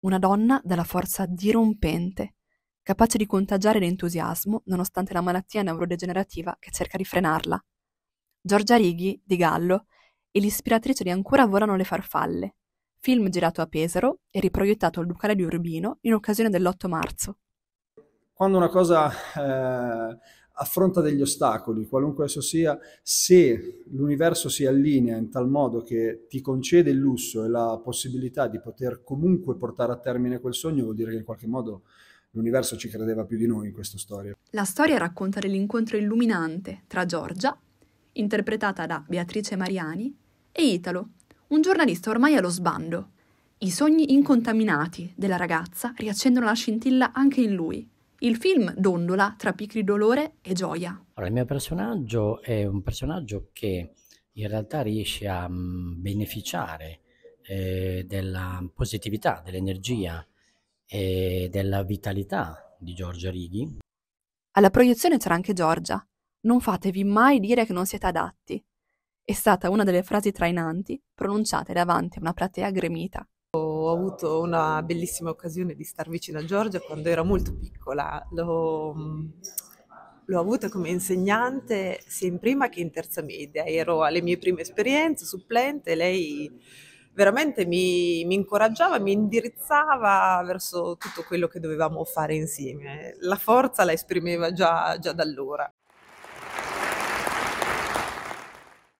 Una donna dalla forza dirompente, capace di contagiare l'entusiasmo nonostante la malattia neurodegenerativa che cerca di frenarla. Giorgia Righi, di Gallo, è l'ispiratrice di Ancora volano le farfalle, film girato a Pesaro e riproiettato al Ducale di Urbino in occasione dell'8 marzo. Quando una cosa eh, affronta degli ostacoli, qualunque esso sia, se l'universo si allinea in tal modo che ti concede il lusso e la possibilità di poter comunque portare a termine quel sogno, vuol dire che in qualche modo l'universo ci credeva più di noi in questa storia. La storia racconta dell'incontro illuminante tra Giorgia, interpretata da Beatrice Mariani, e Italo, un giornalista ormai allo sbando. I sogni incontaminati della ragazza riaccendono la scintilla anche in lui. Il film dondola tra picchi di dolore e gioia. Allora, il mio personaggio è un personaggio che in realtà riesce a mm, beneficiare eh, della positività, dell'energia e della vitalità di Giorgia Righi. Alla proiezione c'era anche Giorgia. Non fatevi mai dire che non siete adatti. È stata una delle frasi trainanti pronunciate davanti a una platea gremita. Ho avuto una bellissima occasione di star vicino a Giorgia quando era molto piccola. L'ho, l'ho avuta come insegnante sia in prima che in terza media. Ero alle mie prime esperienze, supplente, lei veramente mi, mi, incoraggiava, mi indirizzava verso tutto quello che dovevamo fare insieme. La forza la esprimeva già, già da allora.